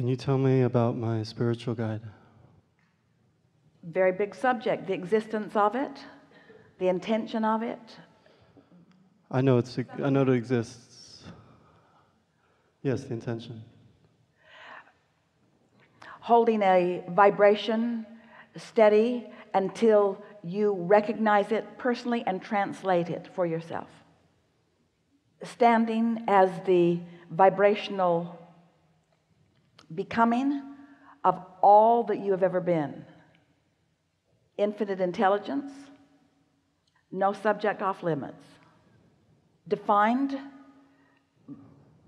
Can you tell me about my spiritual guide? Very big subject the existence of it, the intention of it. I know it's I know it exists. Yes, the intention. Holding a vibration steady until you recognize it personally and translate it for yourself. Standing as the vibrational becoming of all that you have ever been. Infinite intelligence no subject off limits. Defined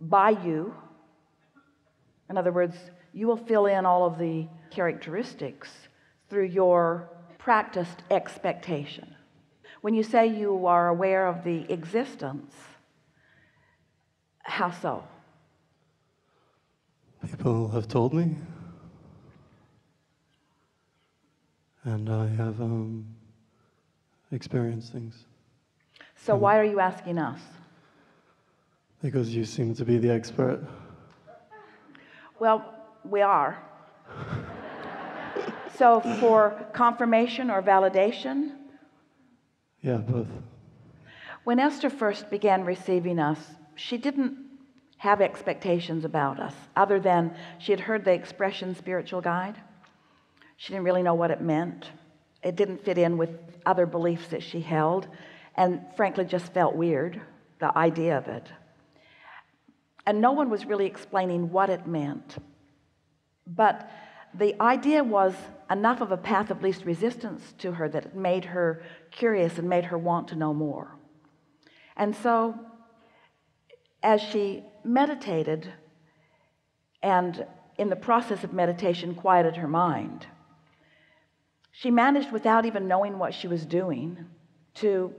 by you. In other words you will fill in all of the characteristics through your practiced expectation. When you say you are aware of the existence how so People have told me, and I have um, experienced things. So, why are you asking us? Because you seem to be the expert. Well, we are. so, for confirmation or validation? Yeah, both. When Esther first began receiving us, she didn't have expectations about us other than she had heard the expression spiritual guide. She didn't really know what it meant. It didn't fit in with other beliefs that she held and frankly just felt weird the idea of it. And no one was really explaining what it meant. But the idea was enough of a path of least resistance to her that it made her curious and made her want to know more. And so as she meditated and in the process of meditation quieted her mind. She managed without even knowing what she was doing to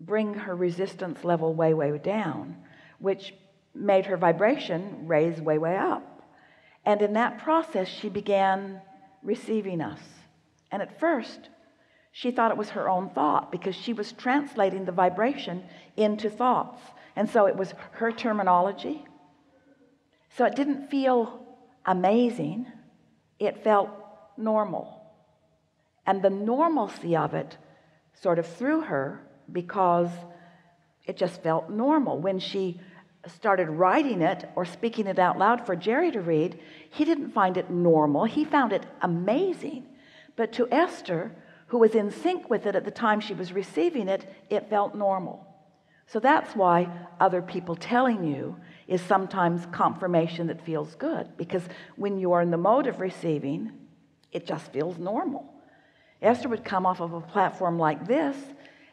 bring her resistance level way way down which made her vibration raise way way up. And in that process she began receiving us. And at first she thought it was her own thought because she was translating the vibration into thoughts and so it was her terminology. So it didn't feel amazing. It felt normal. And the normalcy of it sort of threw her because it just felt normal. When she started writing it or speaking it out loud for Jerry to read he didn't find it normal. He found it amazing. But to Esther who was in sync with it at the time she was receiving it it felt normal so that's why other people telling you is sometimes confirmation that feels good because when you are in the mode of receiving it just feels normal. Esther would come off of a platform like this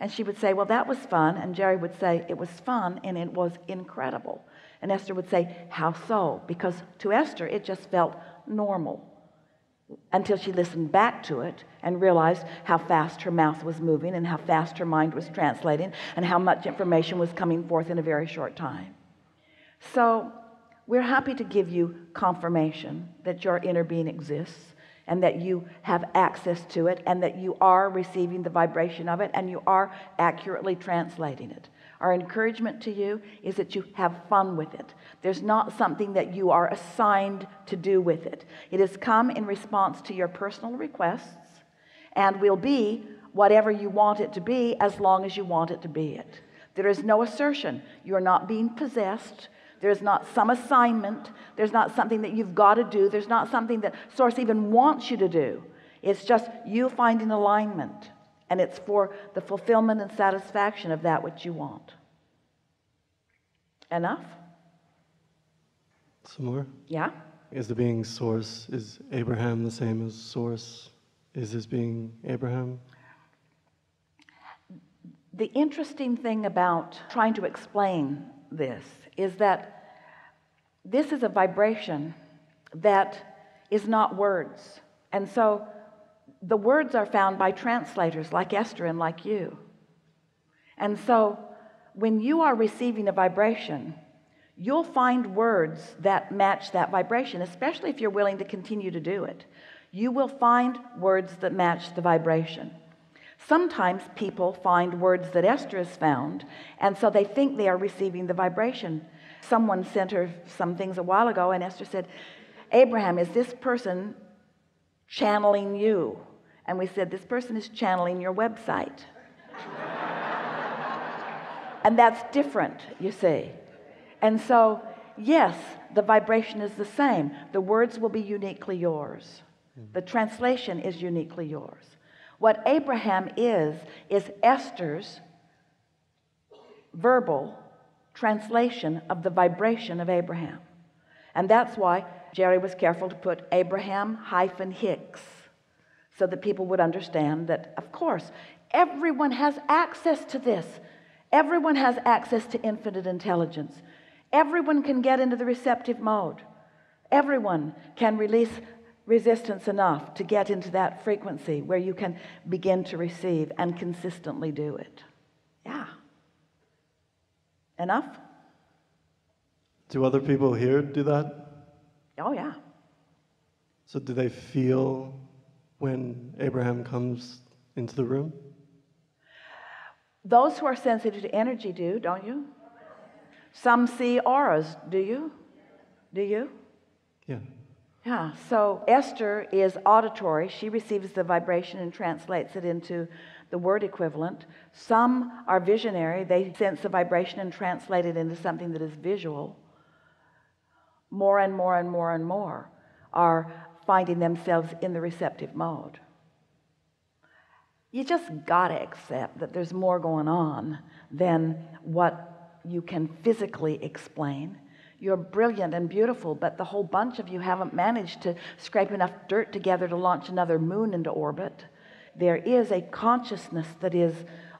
and she would say well that was fun and Jerry would say it was fun and it was incredible. And Esther would say how so? Because to Esther it just felt normal until she listened back to it and realized how fast her mouth was moving and how fast her mind was translating and how much information was coming forth in a very short time. So we're happy to give you confirmation that your inner being exists and that you have access to it and that you are receiving the vibration of it and you are accurately translating it our encouragement to you is that you have fun with it. There's not something that you are assigned to do with it. It has come in response to your personal requests and will be whatever you want it to be as long as you want it to be it. There is no assertion. You're not being possessed. There's not some assignment. There's not something that you've got to do. There's not something that source even wants you to do. It's just you finding alignment and it's for the fulfillment and satisfaction of that which you want. Enough? Some more? Yeah. Is the being source is Abraham the same as source? Is this being Abraham? The interesting thing about trying to explain this is that this is a vibration that is not words. And so the words are found by translators like Esther and like you. And so when you are receiving a vibration you'll find words that match that vibration especially if you're willing to continue to do it. You will find words that match the vibration. Sometimes people find words that Esther has found and so they think they are receiving the vibration. Someone sent her some things a while ago and Esther said Abraham, is this person channeling you? And we said, This person is channeling your website. and that's different, you see. And so, yes, the vibration is the same. The words will be uniquely yours, the translation is uniquely yours. What Abraham is, is Esther's verbal translation of the vibration of Abraham. And that's why Jerry was careful to put Abraham hyphen Hicks so that people would understand that, of course, everyone has access to this. Everyone has access to infinite intelligence. Everyone can get into the receptive mode. Everyone can release resistance enough to get into that frequency where you can begin to receive and consistently do it. Yeah. Enough? Do other people here do that? Oh, yeah. So do they feel when Abraham comes into the room? Those who are sensitive to energy do, don't you? Some see auras, do you? Do you? Yeah. Yeah, so Esther is auditory. She receives the vibration and translates it into the word equivalent. Some are visionary. They sense the vibration and translate it into something that is visual. More and more and more and more are finding themselves in the receptive mode. You just got to accept that there's more going on than what you can physically explain. You're brilliant and beautiful, but the whole bunch of you haven't managed to scrape enough dirt together to launch another moon into orbit. There is a consciousness that is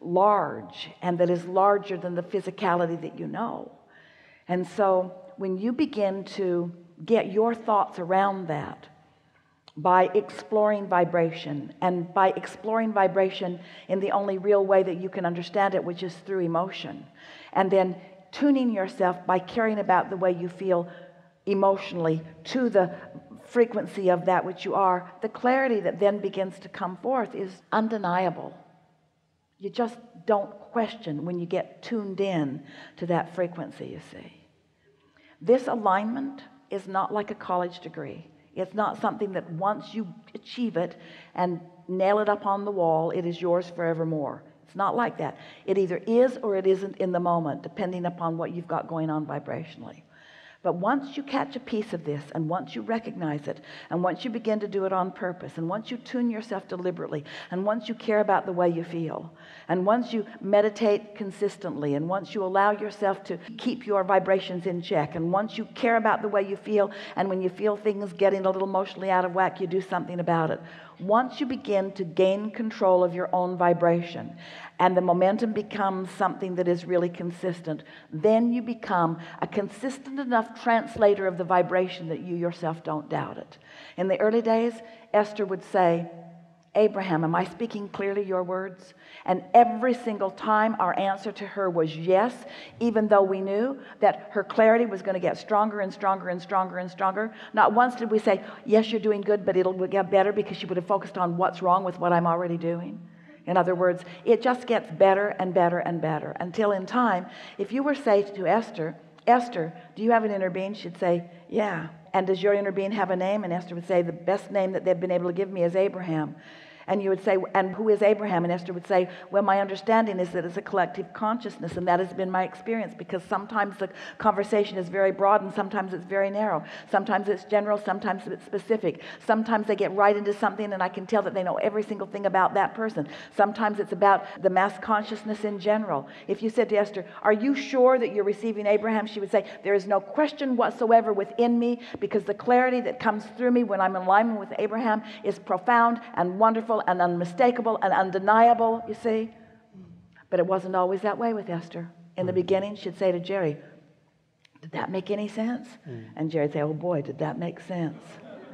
large and that is larger than the physicality that you know. And so when you begin to get your thoughts around that by exploring vibration and by exploring vibration in the only real way that you can understand it, which is through emotion, and then tuning yourself by caring about the way you feel emotionally to the frequency of that which you are, the clarity that then begins to come forth is undeniable. You just don't question when you get tuned in to that frequency, you see. This alignment is not like a college degree. It's not something that once you achieve it and nail it up on the wall, it is yours forevermore. It's not like that. It either is or it isn't in the moment, depending upon what you've got going on vibrationally. But once you catch a piece of this, and once you recognize it, and once you begin to do it on purpose, and once you tune yourself deliberately, and once you care about the way you feel, and once you meditate consistently, and once you allow yourself to keep your vibrations in check, and once you care about the way you feel, and when you feel things getting a little emotionally out of whack, you do something about it. Once you begin to gain control of your own vibration and the momentum becomes something that is really consistent, then you become a consistent enough translator of the vibration that you yourself don't doubt it. In the early days, Esther would say, Abraham, am I speaking clearly your words? And every single time our answer to her was yes, even though we knew that her clarity was going to get stronger and stronger and stronger and stronger. Not once did we say, Yes, you're doing good, but it'll get better because she would have focused on what's wrong with what I'm already doing. In other words, it just gets better and better and better until in time, if you were say to Esther, Esther, do you have an inner being? She'd say, Yeah. And does your inner being have a name? And Esther would say, The best name that they've been able to give me is Abraham. And you would say, And who is Abraham? And Esther would say, Well, my understanding is that it's a collective consciousness, and that has been my experience because sometimes the conversation is very broad and sometimes it's very narrow. Sometimes it's general, sometimes it's specific. Sometimes they get right into something, and I can tell that they know every single thing about that person. Sometimes it's about the mass consciousness in general. If you said to Esther, Are you sure that you're receiving Abraham? She would say, There is no question whatsoever within me because the clarity that comes through me when I'm in alignment with Abraham is profound and wonderful and unmistakable and undeniable, you see. But it wasn't always that way with Esther. In the beginning, she'd say to Jerry, Did that make any sense? Mm. And Jerry'd say, Oh boy, did that make sense?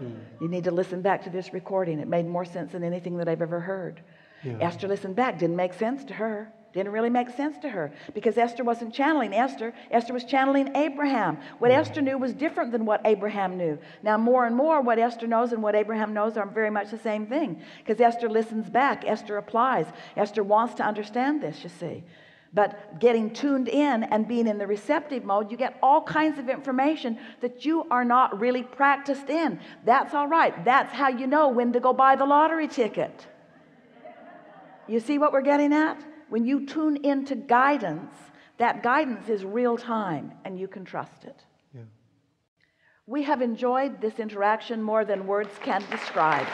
Mm. You need to listen back to this recording. It made more sense than anything that I've ever heard. Yeah. Esther listened back, didn't make sense to her. Didn't really make sense to her because Esther wasn't channeling Esther. Esther was channeling Abraham. What mm. Esther knew was different than what Abraham knew. Now, more and more, what Esther knows and what Abraham knows are very much the same thing because Esther listens back. Esther applies. Esther wants to understand this, you see. but getting tuned in and being in the receptive mode you get all kinds of information that you are not really practiced in that's all right that's how you know when to go buy the lottery ticket you see what we're getting at when you tune into guidance that guidance is real time and you can trust it. Yeah. we have enjoyed this interaction more than words can describe.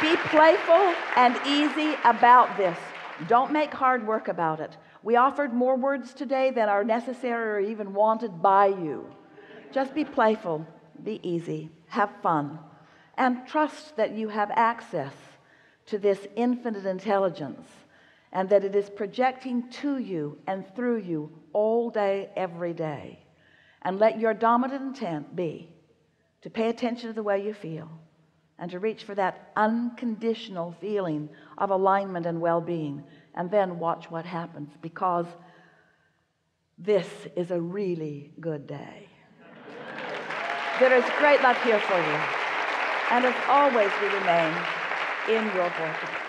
Be playful and easy about this. Don't make hard work about it. We offered more words today than are necessary or even wanted by you. Just be playful be easy have fun and trust that you have access to this infinite intelligence and that it is projecting to you and through you all day every day. And let your dominant intent be to pay attention to the way you feel and to reach for that unconditional feeling of alignment and well-being and then watch what happens because this is a really good day. There is great love here for you and as always we remain in your vortex